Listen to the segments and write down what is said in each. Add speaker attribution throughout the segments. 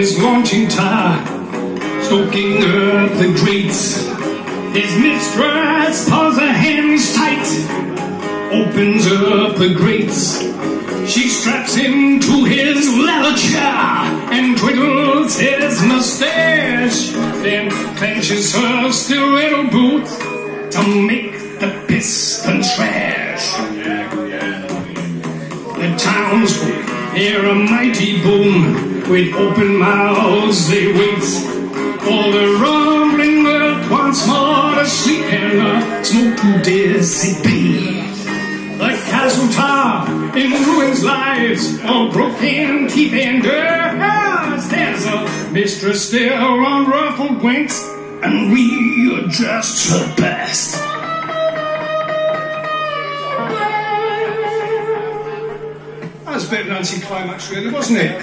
Speaker 1: his launching tire, stoking up the grates. His mistress pulls her hands tight, opens up the grates. She straps him to his leather chair and twiddles his mustache. Then clenches her stiletto boot to make the piston trash. The townsfolk hear a mighty boom. With open mouths they wait for the rumbling earth once more to sleep and the smoke to dissipate. The castle tower in ruins lies, all broken teeth and dirt. There's a mistress still on ruffled wings, and we are just her best. A bit of an anticlimax, really, wasn't it?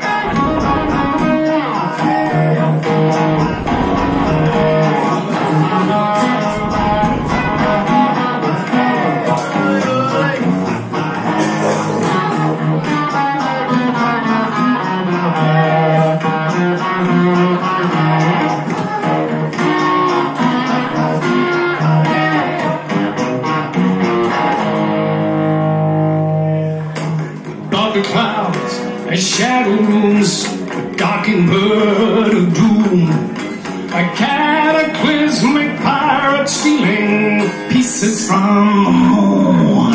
Speaker 1: clouds, and shadow looms, a darkened bird of doom. A cataclysmic pirate stealing pieces from the moon.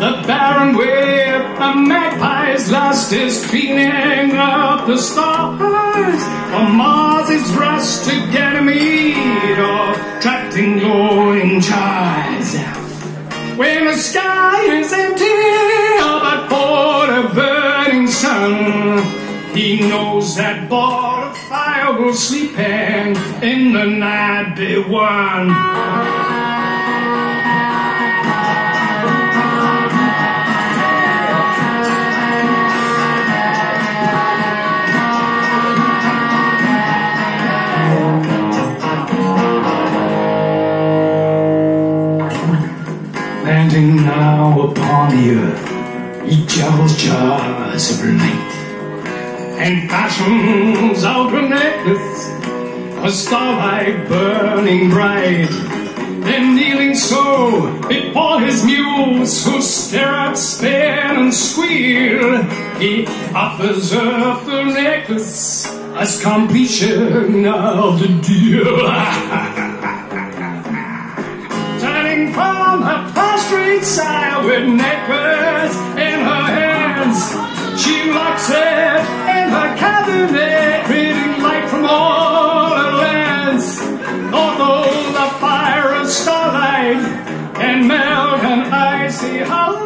Speaker 1: The Baron wave, a magpie's lust is cleaning up the stars. For Mars is rushed he knows that ball of fire will sleep and in the night be one. Landing now upon the earth, he juggles jars of light and fashions out a starlight burning bright. Then kneeling so before his muse, who stare at, spin and squeal, he offers up the necklace as completion of the deal. Turning from her prostrate side with necklace in her hands, she locks in cabinet, light from all lands. The fire of starlight melt an icy heart,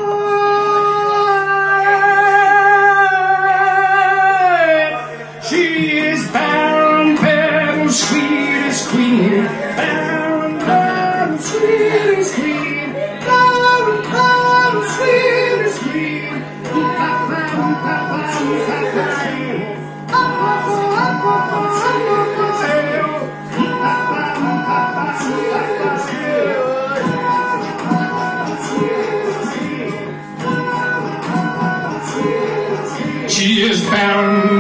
Speaker 1: Baron,